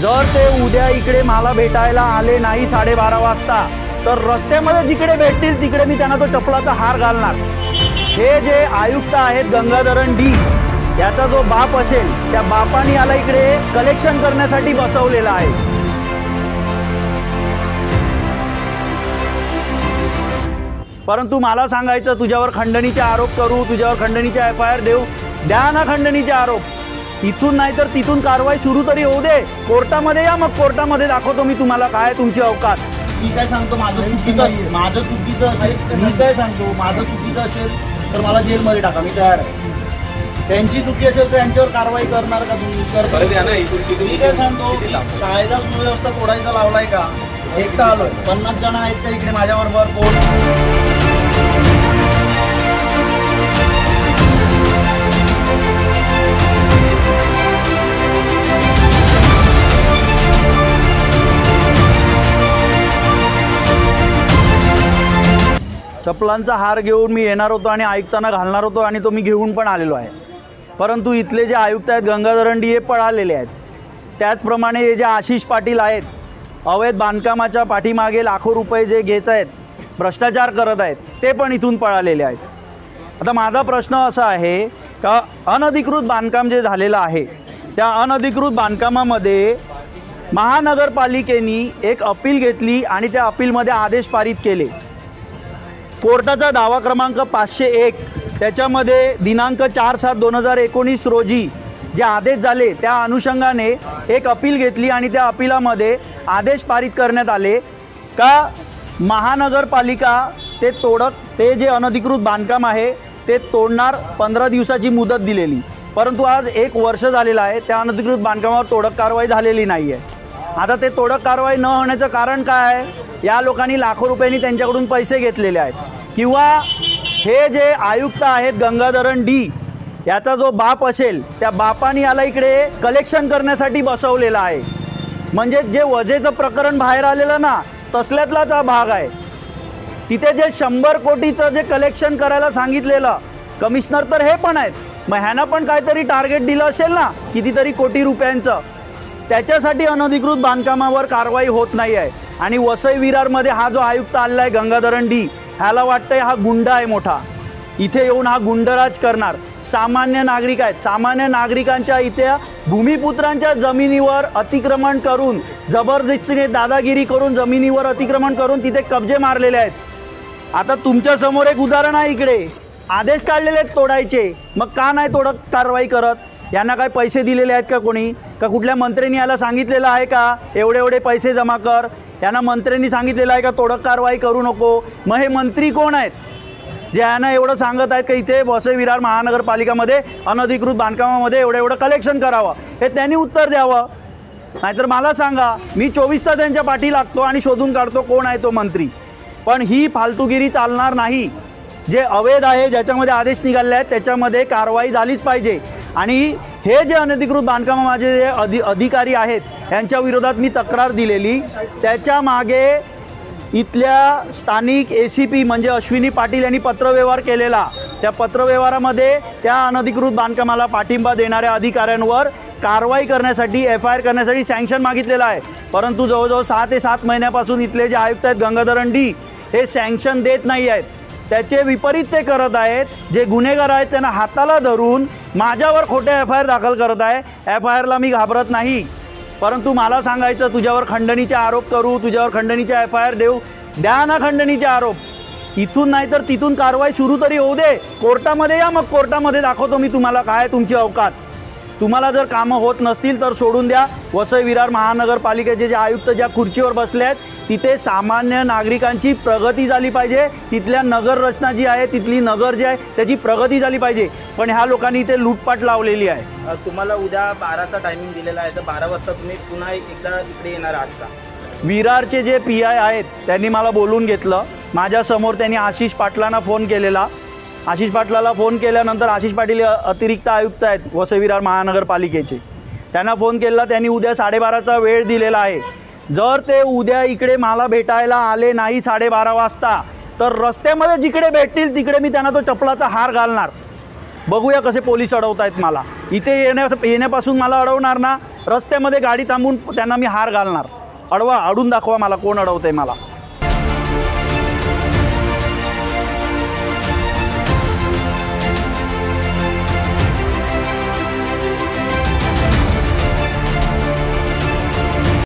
जर ते उद्या इकडे मला भेटायला आले नाही साडेबारा वाजता तर रस्त्यामध्ये जिकडे भेटतील तिकडे मी त्यांना तो चपलाचा हार घालणार. हे जे आयुक्त आहेत गंगाधरण डी याचा जो बाप असेल त्या बापाने याला इकडे कलेक्शन करण्यासाठी बसवलेला आहे. परंतु मला सांगायचं तुझ्यावर खंडणीचे आरोप करू तुझ्यावर खंडणीचे एफ आय आर देऊ द्या ना खंडणीचे आरोप. इथून नाही तर तिथून कारवाई सुरू तरी होऊ दे. कोर्टामध्ये या मग कोर्टामध्ये दाखवतो मी तुम्हाला काय आहे तुमची अवकात मी काय सांगतो माझं चुकीचं माझं चुकीचं असेल मी काय सांगतो माझं चुकीचं असेल तर मला जेलमध्ये टाका मी तयार आहे. त्यांची चुकी असेल तर यांच्यावर कारवाई करणार का तुम्ही? करता मी काय सांगतो? कायदा सुव्यवस्था तोडायचा लावलाय का? एकटा आलोय. पन्नास जण आहेत का इकडे माझ्याबरोबर? कोण? चपलांचा हार घेऊन मी येणार होतो आणि आयुक्तांना घालणार होतो आणि तो मी घेऊन पण आलेलो आहे. परंतु इथले जे आयुक्त आहेत गंगाधरंडी हे पळालेले आहेत. त्याचप्रमाणे हे जे आशिष पाटील आहेत अवैध बांधकामाच्या पाठीमागे लाखो रुपये जे घेत आहेत भ्रष्टाचार करत आहेत ते पण इथून पळालेले आहेत. आता माझा प्रश्न असा आहे का अनधिकृत बांधकाम जे झालेलं आहे त्या अनधिकृत बांधकामामध्ये महानगरपालिकेनी एक अपील घेतली आणि त्या अपीलमध्ये आदेश पारित केले. कोर्टाचा दावा क्रमांक पाचशे एक. त्याच्यामध्ये दिनांक चार सात दोन हजार एकोणीस रोजी जे आदेश झाले त्या अनुषंगाने एक अपील घेतली आणि त्या अपिलामध्ये आदेश पारित करण्यात आले. का महानगरपालिका ते तोडक ते जे अनधिकृत बांधकाम आहे ते तोडणार पंधरा दिवसाची मुदत दिलेली. परंतु आज एक वर्ष झालेलं आहे त्या अनधिकृत बांधकामावर तोडक कारवाई झालेली नाही आहे आता ते तोडक कारवाई न होण्याचं कारण काय आहे? या लोकांनी लाखो रुपयांनी त्यांच्याकडून पैसे घेतलेले आहेत. किंवा हे जे आयुक्त आहेत गंगाधरण डी याचा जो बाप असेल त्या बापाने याला इकडे कलेक्शन करण्यासाठी बसवलेला आहे. म्हणजे जे वजेचं प्रकरण बाहेर आलेलं ना तसल्यातलाच हा भाग आहे. तिथे जे शंभर कोटीचं जे कलेक्शन करायला सांगितलेलं कमिशनर तर हे पण आहेत. मग ह्यानं पण काहीतरी टार्गेट दिलं असेल ना कितीतरी कोटी रुपयांचं त्याच्यासाठी अनधिकृत बांधकामावर कारवाई होत नाही आहे आणि वसई विरारमध्ये हा जो आयुक्त आलेला आहे गंगाधरण डी ह्याला वाटतंय हा गुंड आहे मोठा. इथे येऊन हा गुंडराज करणार. सामान्य नागरिक आहेत. सामान्य नागरिकांच्या इथे भूमिपुत्रांच्या जमिनीवर अतिक्रमण करून जबरदस्तीने दादागिरी करून जमिनीवर अतिक्रमण करून तिथे कब्जे मारलेले आहेत. आता तुमच्यासमोर एक उदाहरण आहे इकडे. आदेश काढलेले आहेत तोडायचे. मग का नाही तोडक कारवाई करत? यांना काय पैसे दिलेले आहेत का कोणी? का कुठल्या मंत्र्यांनी याला सांगितलेलं आहे का? एवढे एवढे पैसे जमा कर. यांना मंत्र्यांनी सांगितलेलं आहे का तोडक कारवाई करू नको? मग हे मंत्री कोण आहेत? जे यांना एवढं सांगत आहेत का इथे वसई विरार महानगरपालिकामध्ये अनधिकृत बांधकामामध्ये एवढं एवढं कलेक्शन करावं? हे त्यांनी उत्तर द्यावं. नाहीतर मला सांगा मी चोवीस तास त्यांच्या पाठी लागतो आणि शोधून काढतो कोण आहे तो मंत्री. पण ही फालतूगिरी चालणार नाही. जे अवैध आहे ज्याच्यामध्ये आदेश निघाले आहेत त्याच्यामध्ये कारवाई झालीच पाहिजे. आणि हे जे अनधिकृत बांधकाम माझे जे अधि अधिकारी आहेत यांच्या विरोधात मी तक्रार दिलेली. त्याच्यामागे इथल्या स्थानिक ए सी पी म्हणजे अश्विनी पाटील यांनी पत्रव्यवहार केलेला. त्या पत्रव्यवहारामध्ये त्या अनधिकृत बांधकामाला पाठिंबा देणाऱ्या अधिकाऱ्यांवर कारवाई करण्यासाठी एफ आय आर करण्यासाठी सँक्शन मागितलेलं आहे. परंतु जवळजवळ सहा ते सात महिन्यापासून इथले जे आयुक्त आहेत गंगाधरण डी हे सँक्शन देत नाही आहेत त्याचे विपरीत ते करत आहेत. जे गुन्हेगार आहेत त्यांना हाताला धरून माझ्यावर खोटे एफ आय आर दाखल करत आहे एफ आय आरला मी घाबरत नाही. परंतु मला सांगायचं तुझ्यावर खंडणीचे आरोप करू तुझ्यावर खंडणीचे एफ आय आर देऊ. द्या ना खंडणीचे आरोप. इथून नाही तर तिथून कारवाई सुरू तरी होऊ दे. कोर्टामध्ये या मग. कोर्टामध्ये दाखवतो मी तुम्हाला काय तुमची अवकात. तुम्हाला जर कामं होत नसतील तर सोडून द्या. वसई विरार महानगरपालिकेचे जे आयुक्त ज्या खुर्चीवर बसले आहेत तिथे सामान्य नागरिकांची प्रगती झाली पाहिजे. तिथल्या नगर रचना जी आहे तिथली नगर जी आहे त्याची प्रगती झाली पाहिजे. पण ह्या लोकांनी इथे लूटपाट लावलेली आहे. तुम्हाला उद्या बाराचा टायमिंग दिलेला आहे तर बारा वाजता तुम्ही पुन्हा एकदा इकडे येणार आहात का? विरारचे जे पी आय आहेत त्यांनी मला बोलून घेतलं. माझ्यासमोर त्यांनी आशिष पाटलांना फोन केलेला. आशिष पाटलाला फोन केल्यानंतर आशिष पाटील अतिरिक्त आयुक्त आहेत वसई विरार महानगरपालिकेचे. त्यांना फोन केला त्यांनी उद्या साडेबाराचा वेळ दिलेला आहे. जर ते उद्या इकडे मला भेटायला आले नाही साडेबारा वाजता तर रस्त्यामध्ये जिकडे भेटतील तिकडे मी त्यांना तो चपलाचा हार घालणार. बघूया कसे पोलीस अडवत आहेत मला. इथे येण्या येण्यापासून मला अडवणार ना रस्त्यामध्ये गाडी थांबून त्यांना मी हार घालणार. अडवा अडून दाखवा मला कोण अडवतंय मला.